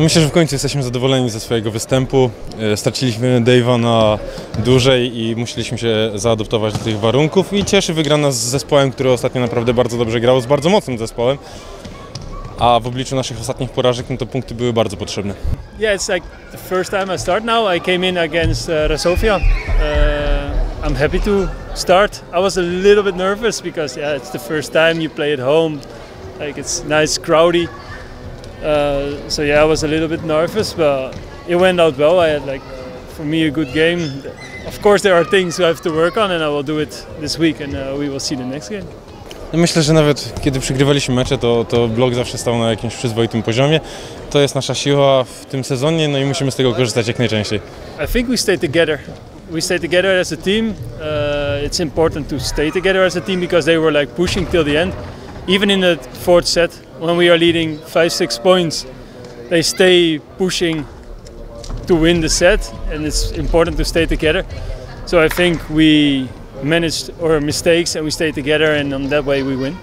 No myślę, że w końcu jesteśmy zadowoleni ze swojego występu. E, Straciliśmy Dave'a na dłużej i musieliśmy się zaadoptować do tych warunków i cieszy wygrana z zespołem, który ostatnio naprawdę bardzo dobrze grał, z bardzo mocnym zespołem. A w obliczu naszych ostatnich porażek, no to punkty były bardzo potrzebne. Yeah, it's like the first time I start now. I came in against uh, Rasofia. Uh, I'm happy to start. I was a little bit nervous because yeah, it's the first time you play at home. Like it's nice, crowdy. Uh, so yeah, I was a little bit nervous, but it went out well. I had like, for me, a good game. Of course, there are things I have to work on, and I will do it this week, and uh, we will see the next game. No Myślę, że nawet kiedy mecze, to, to blok zawsze stał na jakimś przyzwoitym poziomie. To jest nasza siła w tym sezonie, no i musimy z tego korzystać jak najczęściej. I think we stay together. We stay together as a team. Uh, it's important to stay together as a team because they were like pushing till the end. Even in the fourth set, when we are leading five, six points, they stay pushing to win the set, and it's important to stay together. So I think we managed our mistakes and we stay together, and on that way we win.